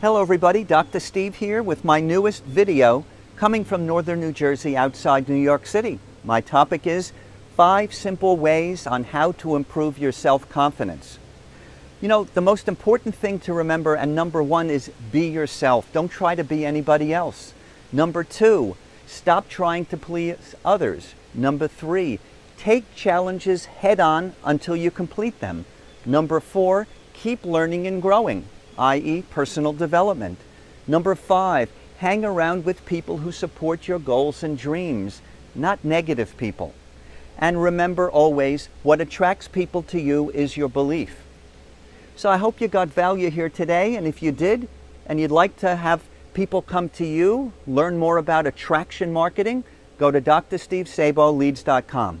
Hello everybody, Dr. Steve here with my newest video coming from northern New Jersey outside New York City. My topic is five simple ways on how to improve your self-confidence. You know, the most important thing to remember, and number one, is be yourself. Don't try to be anybody else. Number two, stop trying to please others. Number three, take challenges head on until you complete them. Number four, keep learning and growing i.e., personal development. Number five, hang around with people who support your goals and dreams, not negative people. And remember always, what attracts people to you is your belief. So I hope you got value here today, and if you did, and you'd like to have people come to you, learn more about attraction marketing, go to drstevesaboleads.com.